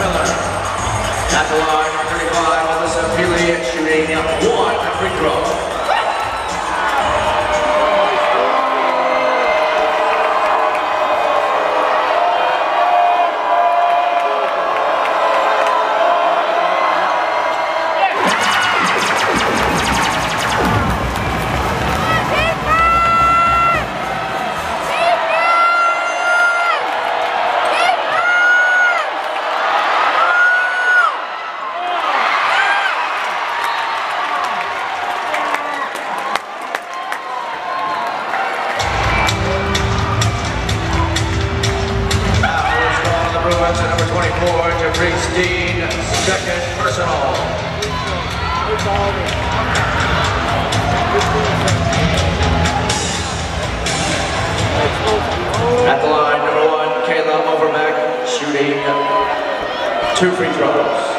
Miller. At the line, number 35, Alissa Pili shooting one free throw. 24, Jeffrey Steen, second personal. At the line, number one, Kayla Overbeck, shooting two free throws.